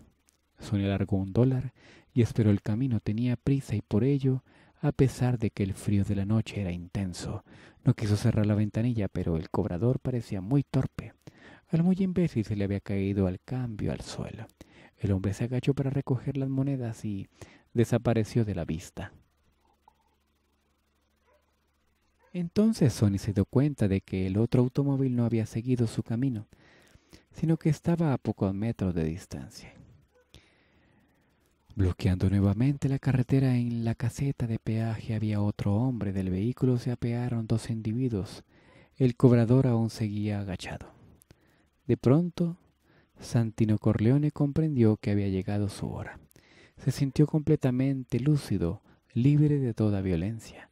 Sonia largó un dólar y esperó el camino. Tenía prisa y por ello, a pesar de que el frío de la noche era intenso, no quiso cerrar la ventanilla, pero el cobrador parecía muy torpe. Al muy imbécil se le había caído al cambio al suelo. El hombre se agachó para recoger las monedas y desapareció de la vista. Entonces Sonny se dio cuenta de que el otro automóvil no había seguido su camino, sino que estaba a pocos metros de distancia. Bloqueando nuevamente la carretera en la caseta de peaje había otro hombre. Del vehículo se apearon dos individuos. El cobrador aún seguía agachado. De pronto, Santino Corleone comprendió que había llegado su hora. Se sintió completamente lúcido, libre de toda violencia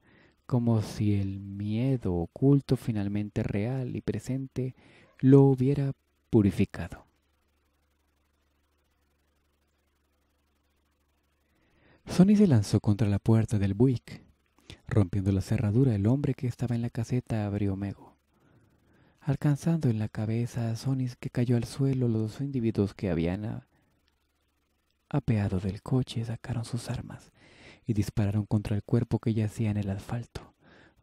como si el miedo oculto finalmente real y presente lo hubiera purificado. Sonny se lanzó contra la puerta del Buick. Rompiendo la cerradura, el hombre que estaba en la caseta abrió mego. Alcanzando en la cabeza a Sonny que cayó al suelo, los dos individuos que habían apeado del coche sacaron sus armas y dispararon contra el cuerpo que yacía en el asfalto.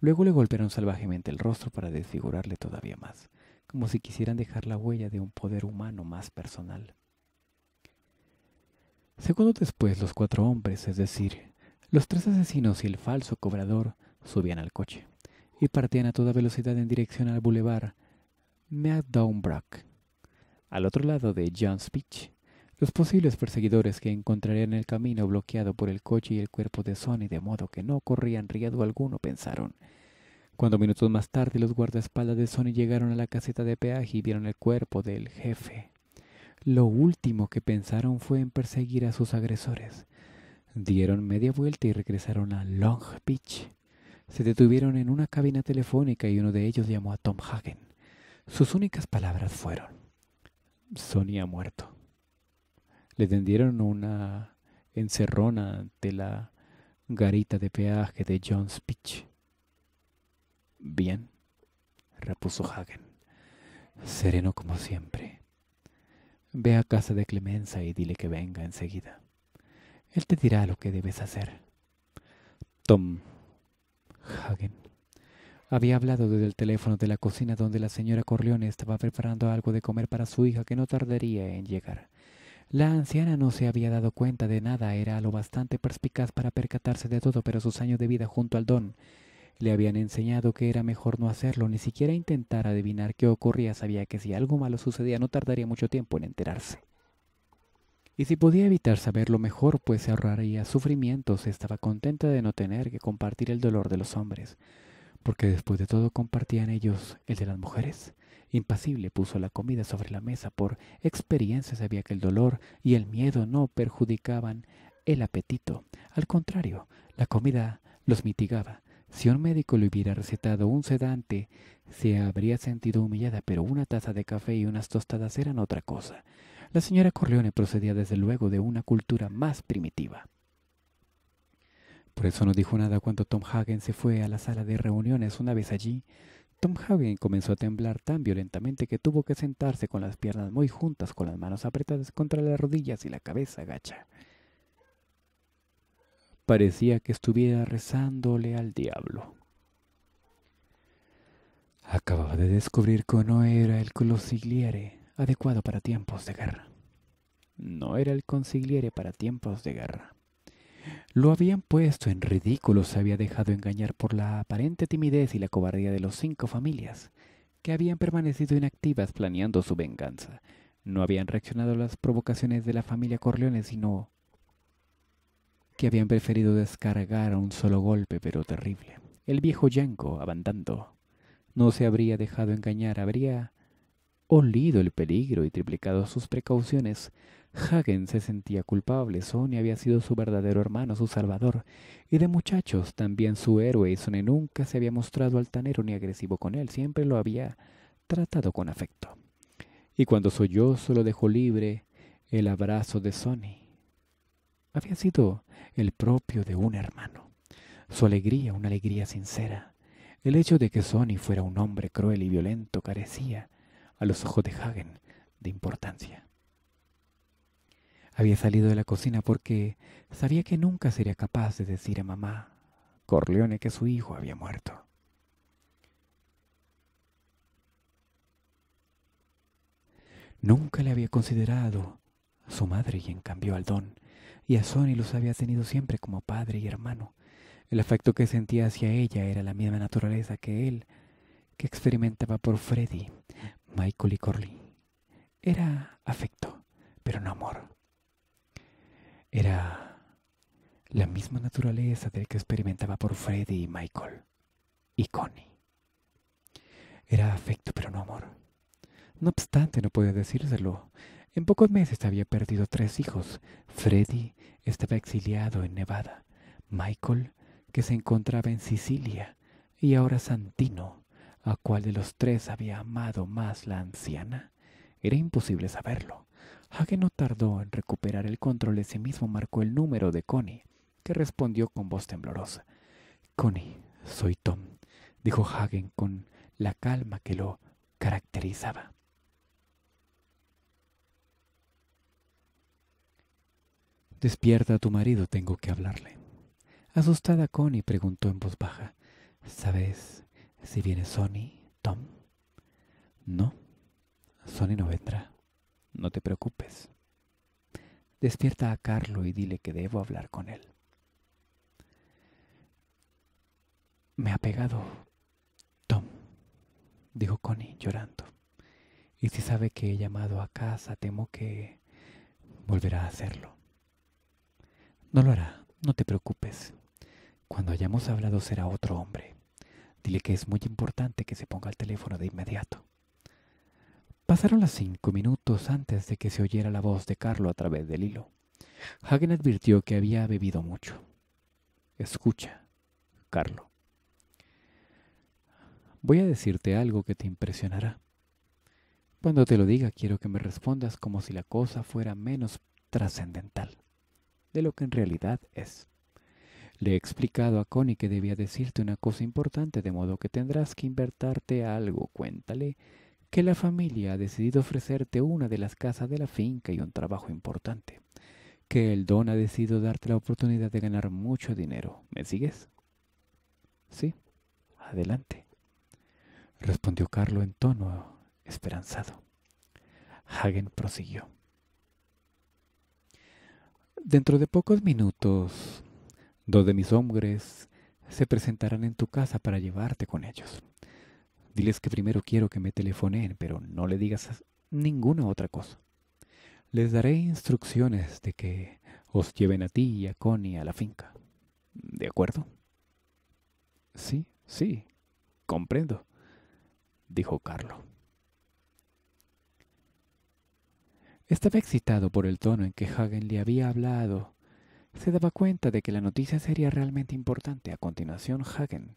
Luego le golpearon salvajemente el rostro para desfigurarle todavía más, como si quisieran dejar la huella de un poder humano más personal. Segundos después, los cuatro hombres, es decir, los tres asesinos y el falso cobrador, subían al coche y partían a toda velocidad en dirección al bulevar Brook, al otro lado de John's Beach. Los posibles perseguidores que encontrarían el camino bloqueado por el coche y el cuerpo de Sonny de modo que no corrían riesgo alguno, pensaron. Cuando minutos más tarde los guardaespaldas de Sonny llegaron a la caseta de peaje y vieron el cuerpo del jefe, lo último que pensaron fue en perseguir a sus agresores. Dieron media vuelta y regresaron a Long Beach. Se detuvieron en una cabina telefónica y uno de ellos llamó a Tom Hagen. Sus únicas palabras fueron, Sonny ha muerto. Le tendieron una encerrona ante la garita de peaje de John's Beach. Bien, repuso Hagen, sereno como siempre. Ve a casa de Clemenza y dile que venga enseguida. Él te dirá lo que debes hacer. Tom Hagen había hablado desde el teléfono de la cocina donde la señora Corleone estaba preparando algo de comer para su hija que no tardaría en llegar. La anciana no se había dado cuenta de nada, era lo bastante perspicaz para percatarse de todo, pero sus años de vida junto al don le habían enseñado que era mejor no hacerlo, ni siquiera intentar adivinar qué ocurría. Sabía que si algo malo sucedía no tardaría mucho tiempo en enterarse. Y si podía evitar saberlo mejor, pues se ahorraría sufrimientos, estaba contenta de no tener que compartir el dolor de los hombres, porque después de todo compartían ellos el de las mujeres. Impasible puso la comida sobre la mesa. Por experiencia sabía que el dolor y el miedo no perjudicaban el apetito. Al contrario, la comida los mitigaba. Si un médico le hubiera recetado un sedante, se habría sentido humillada, pero una taza de café y unas tostadas eran otra cosa. La señora Corleone procedía desde luego de una cultura más primitiva. Por eso no dijo nada cuando Tom Hagen se fue a la sala de reuniones una vez allí. Tom Hagen comenzó a temblar tan violentamente que tuvo que sentarse con las piernas muy juntas, con las manos apretadas contra las rodillas y la cabeza gacha. Parecía que estuviera rezándole al diablo. Acababa de descubrir que no era el consigliere adecuado para tiempos de guerra. No era el consigliere para tiempos de guerra. Lo habían puesto en ridículo, se había dejado engañar por la aparente timidez y la cobardía de los cinco familias, que habían permanecido inactivas planeando su venganza. No habían reaccionado a las provocaciones de la familia Corleone, sino que habían preferido descargar a un solo golpe, pero terrible. El viejo Yanko, abandando, no se habría dejado engañar, habría olido el peligro y triplicado sus precauciones. Hagen se sentía culpable, Sonny había sido su verdadero hermano, su salvador, y de muchachos también su héroe, y nunca se había mostrado altanero ni agresivo con él, siempre lo había tratado con afecto. Y cuando sollozo lo dejó libre, el abrazo de Sonny había sido el propio de un hermano. Su alegría, una alegría sincera. El hecho de que Sonny fuera un hombre cruel y violento carecía, a los ojos de Hagen, de importancia. Había salido de la cocina porque sabía que nunca sería capaz de decir a mamá Corleone que su hijo había muerto. Nunca le había considerado su madre y en cambio al don y a Sonny los había tenido siempre como padre y hermano. El afecto que sentía hacia ella era la misma naturaleza que él, que experimentaba por Freddy, Michael y Corley. Era afecto, pero no amor. Era la misma naturaleza del que experimentaba por Freddy y Michael y Connie. Era afecto, pero no amor. No obstante, no podía decírselo. En pocos meses había perdido tres hijos. Freddy estaba exiliado en Nevada. Michael, que se encontraba en Sicilia. Y ahora Santino, a cuál de los tres había amado más la anciana. Era imposible saberlo. Hagen no tardó en recuperar el control de sí mismo. Marcó el número de Connie, que respondió con voz temblorosa. Connie, soy Tom, dijo Hagen con la calma que lo caracterizaba. Despierta a tu marido, tengo que hablarle. Asustada, Connie preguntó en voz baja, ¿Sabes si viene Sonny, Tom? No, Sonny no vendrá. No te preocupes. Despierta a Carlo y dile que debo hablar con él. Me ha pegado Tom, dijo Connie llorando. Y si sabe que he llamado a casa, temo que volverá a hacerlo. No lo hará, no te preocupes. Cuando hayamos hablado será otro hombre. Dile que es muy importante que se ponga el teléfono de inmediato. Pasaron las cinco minutos antes de que se oyera la voz de Carlo a través del hilo. Hagen advirtió que había bebido mucho. Escucha, Carlo. Voy a decirte algo que te impresionará. Cuando te lo diga quiero que me respondas como si la cosa fuera menos trascendental de lo que en realidad es. Le he explicado a Connie que debía decirte una cosa importante, de modo que tendrás que invertarte algo. Cuéntale que la familia ha decidido ofrecerte una de las casas de la finca y un trabajo importante. Que el don ha decidido darte la oportunidad de ganar mucho dinero. ¿Me sigues? Sí, adelante, respondió Carlo en tono esperanzado. Hagen prosiguió. Dentro de pocos minutos, dos de mis hombres se presentarán en tu casa para llevarte con ellos. Diles que primero quiero que me telefoneen, pero no le digas ninguna otra cosa. Les daré instrucciones de que os lleven a ti y a Connie a la finca. ¿De acuerdo? Sí, sí, comprendo, dijo Carlo. Estaba excitado por el tono en que Hagen le había hablado. Se daba cuenta de que la noticia sería realmente importante. A continuación, Hagen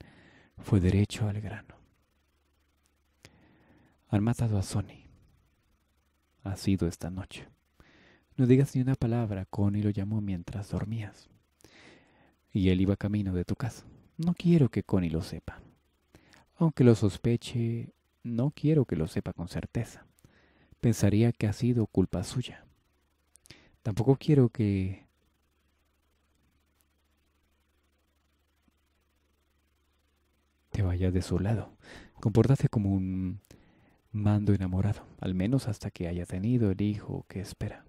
fue derecho al grano. Han matado a Sonny. Ha sido esta noche. No digas ni una palabra, Connie lo llamó mientras dormías. Y él iba camino de tu casa. No quiero que Connie lo sepa. Aunque lo sospeche, no quiero que lo sepa con certeza pensaría que ha sido culpa suya. Tampoco quiero que te vaya de su lado. Compórtate como un mando enamorado, al menos hasta que haya tenido el hijo que espera.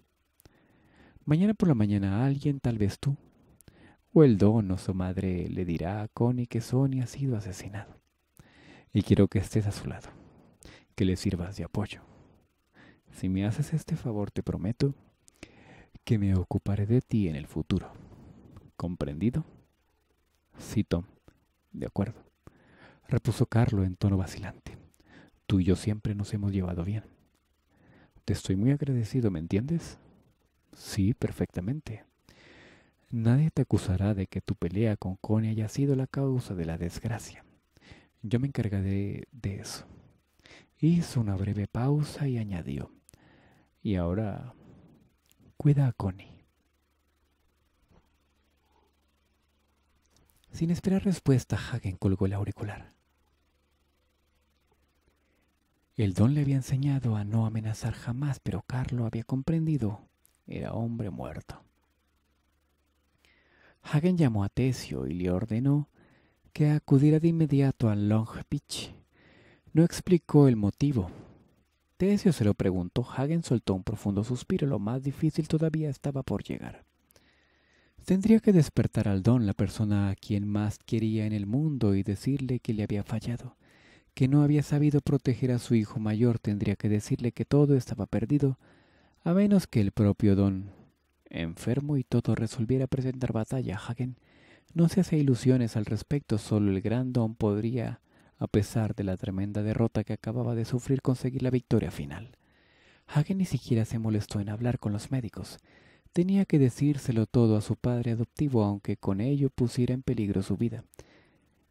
Mañana por la mañana alguien, tal vez tú, o el don o su madre le dirá a Connie que Sonny ha sido asesinado. Y quiero que estés a su lado, que le sirvas de apoyo. Si me haces este favor, te prometo que me ocuparé de ti en el futuro. ¿Comprendido? Sí, Tom. De acuerdo. Repuso Carlo en tono vacilante. Tú y yo siempre nos hemos llevado bien. Te estoy muy agradecido, ¿me entiendes? Sí, perfectamente. Nadie te acusará de que tu pelea con Connie haya sido la causa de la desgracia. Yo me encargaré de eso. Hizo una breve pausa y añadió. Y ahora, cuida a Connie. Sin esperar respuesta, Hagen colgó el auricular. El don le había enseñado a no amenazar jamás, pero Carlo había comprendido. Era hombre muerto. Hagen llamó a Tesio y le ordenó que acudiera de inmediato a Long Beach. No explicó el motivo, Se lo preguntó, Hagen soltó un profundo suspiro. Lo más difícil todavía estaba por llegar. Tendría que despertar al don, la persona a quien más quería en el mundo, y decirle que le había fallado, que no había sabido proteger a su hijo mayor. Tendría que decirle que todo estaba perdido, a menos que el propio don, enfermo y todo, resolviera presentar batalla. Hagen no se hace ilusiones al respecto, solo el gran don podría a pesar de la tremenda derrota que acababa de sufrir, conseguir la victoria final. Hagen ni siquiera se molestó en hablar con los médicos. Tenía que decírselo todo a su padre adoptivo, aunque con ello pusiera en peligro su vida.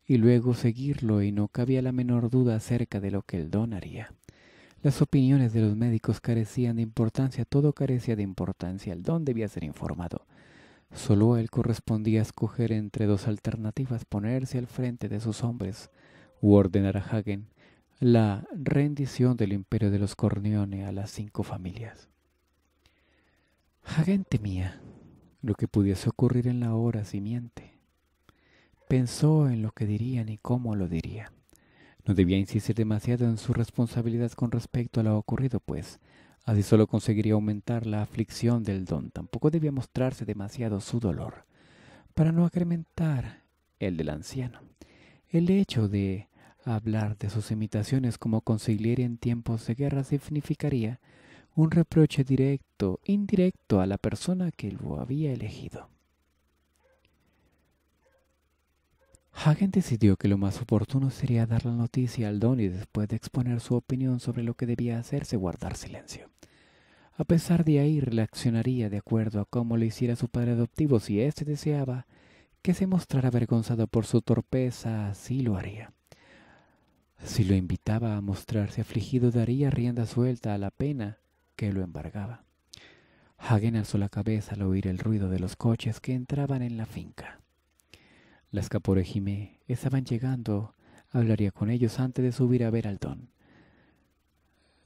Y luego seguirlo, y no cabía la menor duda acerca de lo que el don haría. Las opiniones de los médicos carecían de importancia, todo carecía de importancia, el don debía ser informado. Solo a él correspondía escoger entre dos alternativas, ponerse al frente de sus hombres u ordenar a Hagen la rendición del imperio de los Corneone a las cinco familias. Hagen temía lo que pudiese ocurrir en la hora simiente. Pensó en lo que dirían y cómo lo diría. No debía insistir demasiado en su responsabilidad con respecto a lo ocurrido, pues así solo conseguiría aumentar la aflicción del don. Tampoco debía mostrarse demasiado su dolor, para no incrementar el del anciano. El hecho de Hablar de sus imitaciones como consigliere en tiempos de guerra significaría un reproche directo, indirecto a la persona que lo había elegido. Hagen decidió que lo más oportuno sería dar la noticia al don y después de exponer su opinión sobre lo que debía hacerse guardar silencio. A pesar de ahí, reaccionaría de acuerdo a cómo lo hiciera su padre adoptivo si éste deseaba que se mostrara avergonzado por su torpeza, así lo haría. Si lo invitaba a mostrarse afligido, daría rienda suelta a la pena que lo embargaba. Hagen alzó la cabeza al oír el ruido de los coches que entraban en la finca. Las caporejime estaban llegando. Hablaría con ellos antes de subir a ver al don.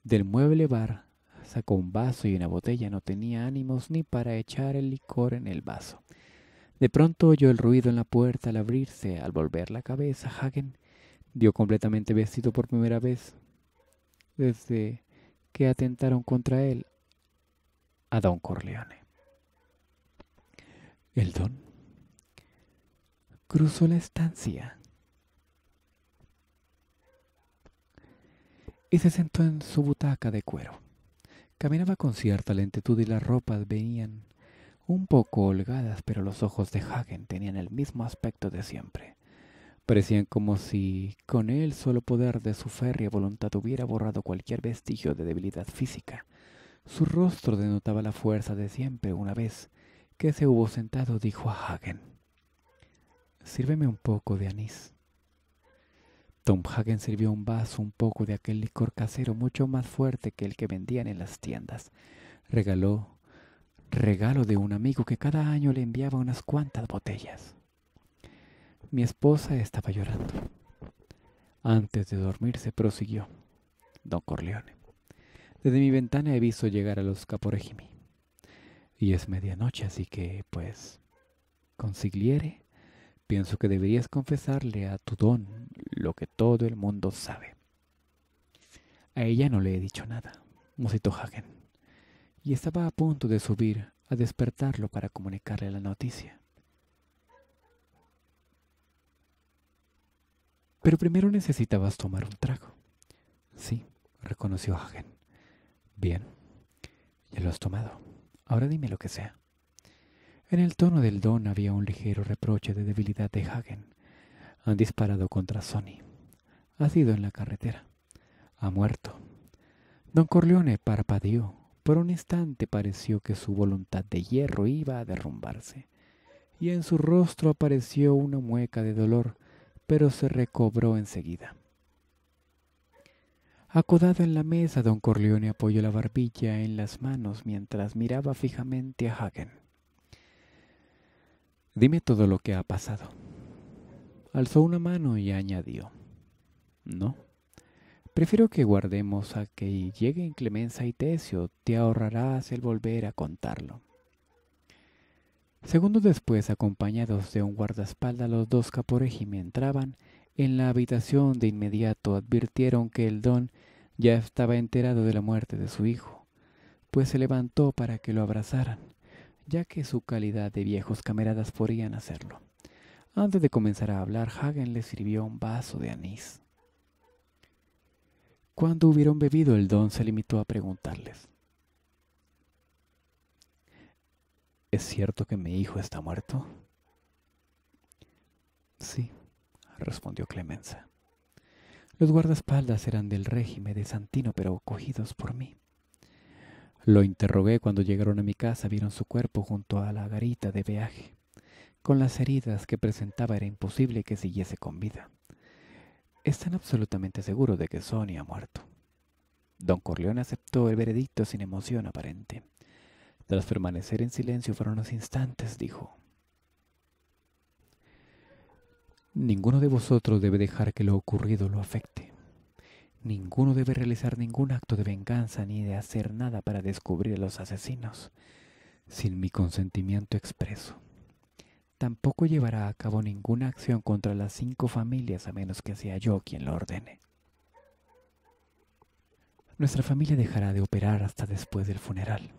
Del mueble bar sacó un vaso y una botella. No tenía ánimos ni para echar el licor en el vaso. De pronto oyó el ruido en la puerta al abrirse. Al volver la cabeza, Hagen dio completamente vestido por primera vez desde que atentaron contra él a Don Corleone. El don cruzó la estancia y se sentó en su butaca de cuero. Caminaba con cierta lentitud y las ropas venían un poco holgadas, pero los ojos de Hagen tenían el mismo aspecto de siempre. Parecían como si con el solo poder de su férrea voluntad hubiera borrado cualquier vestigio de debilidad física. Su rostro denotaba la fuerza de siempre. Una vez que se hubo sentado, dijo a Hagen, Sírveme un poco de anís. Tom Hagen sirvió un vaso, un poco de aquel licor casero mucho más fuerte que el que vendían en las tiendas. Regaló regalo de un amigo que cada año le enviaba unas cuantas botellas. Mi esposa estaba llorando. Antes de dormirse prosiguió. Don Corleone. Desde mi ventana he visto llegar a los Caporegimi. Y es medianoche, así que, pues, consigliere, pienso que deberías confesarle a tu don lo que todo el mundo sabe. A ella no le he dicho nada, musitó Hagen, y estaba a punto de subir a despertarlo para comunicarle la noticia. Pero primero necesitabas tomar un trago. Sí, reconoció Hagen. Bien, ya lo has tomado. Ahora dime lo que sea. En el tono del don había un ligero reproche de debilidad de Hagen. Han disparado contra Sony. Ha sido en la carretera. Ha muerto. Don Corleone parpadeó. Por un instante pareció que su voluntad de hierro iba a derrumbarse, y en su rostro apareció una mueca de dolor, pero se recobró enseguida. Acodado en la mesa, don Corleone apoyó la barbilla en las manos mientras miraba fijamente a Hagen. Dime todo lo que ha pasado. Alzó una mano y añadió. No. Prefiero que guardemos a que lleguen Clemenza y Tesio. Te ahorrarás el volver a contarlo. Segundos después, acompañados de un guardaespaldas, los dos caporegime entraban en la habitación de inmediato advirtieron que el don ya estaba enterado de la muerte de su hijo, pues se levantó para que lo abrazaran, ya que su calidad de viejos camaradas podían hacerlo. Antes de comenzar a hablar, Hagen le sirvió un vaso de anís. Cuando hubieron bebido, el don se limitó a preguntarles. ¿Es cierto que mi hijo está muerto? Sí, respondió Clemenza. Los guardaespaldas eran del régimen de Santino, pero cogidos por mí. Lo interrogué cuando llegaron a mi casa, vieron su cuerpo junto a la garita de viaje. Con las heridas que presentaba era imposible que siguiese con vida. Están absolutamente seguros de que Sonia ha muerto. Don Corleone aceptó el veredicto sin emoción aparente. Tras permanecer en silencio fueron unos instantes, dijo. Ninguno de vosotros debe dejar que lo ocurrido lo afecte. Ninguno debe realizar ningún acto de venganza ni de hacer nada para descubrir a los asesinos sin mi consentimiento expreso. Tampoco llevará a cabo ninguna acción contra las cinco familias a menos que sea yo quien lo ordene. Nuestra familia dejará de operar hasta después del funeral.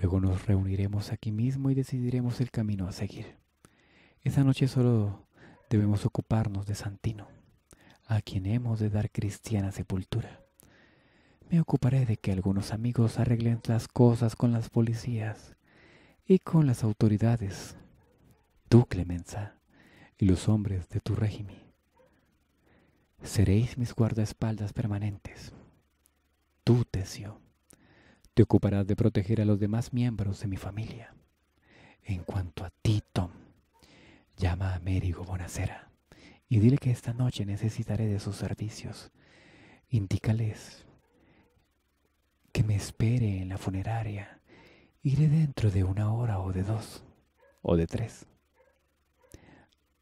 Luego nos reuniremos aquí mismo y decidiremos el camino a seguir. Esa noche solo debemos ocuparnos de Santino, a quien hemos de dar cristiana sepultura. Me ocuparé de que algunos amigos arreglen las cosas con las policías y con las autoridades. Tú, Clemenza, y los hombres de tu régimen. Seréis mis guardaespaldas permanentes. Tú, Tesio, te ocuparás de proteger a los demás miembros de mi familia. En cuanto a ti, Tom, llama a Américo Bonacera y dile que esta noche necesitaré de sus servicios. Indícales que me espere en la funeraria. Iré dentro de una hora o de dos o de tres.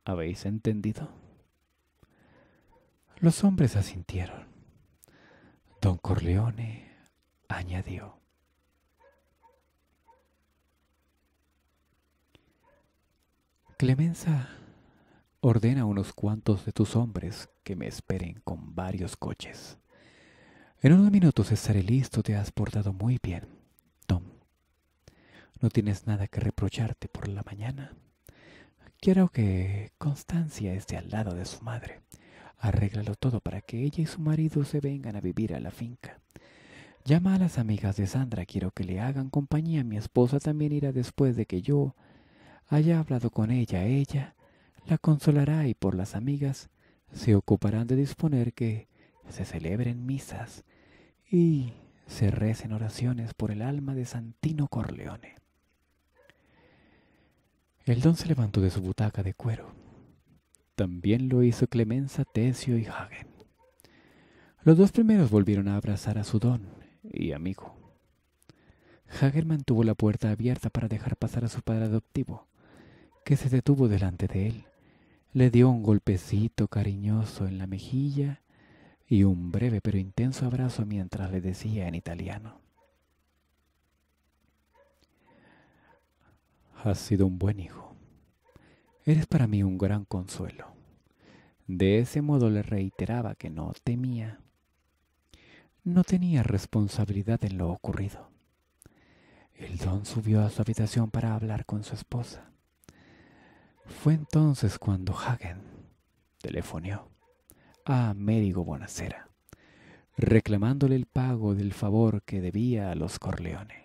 ¿Habéis entendido? Los hombres asintieron. Don Corleone añadió. Clemenza ordena a unos cuantos de tus hombres que me esperen con varios coches. En unos minutos estaré listo, te has portado muy bien, Tom. No tienes nada que reprocharte por la mañana. Quiero que Constancia esté al lado de su madre. Arréglalo todo para que ella y su marido se vengan a vivir a la finca. Llama a las amigas de Sandra, quiero que le hagan compañía. Mi esposa también irá después de que yo haya hablado con ella. Ella la consolará y por las amigas se ocuparán de disponer que se celebren misas y se recen oraciones por el alma de Santino Corleone. El don se levantó de su butaca de cuero. También lo hizo Clemenza, Tesio y Hagen. Los dos primeros volvieron a abrazar a su don y amigo. Hagen mantuvo la puerta abierta para dejar pasar a su padre adoptivo, que se detuvo delante de él. Le dio un golpecito cariñoso en la mejilla y un breve pero intenso abrazo mientras le decía en italiano. Has sido un buen hijo. Eres para mí un gran consuelo. De ese modo le reiteraba que no temía, no tenía responsabilidad en lo ocurrido. El don subió a su habitación para hablar con su esposa. Fue entonces cuando Hagen telefoneó a Américo Bonacera, reclamándole el pago del favor que debía a los Corleones.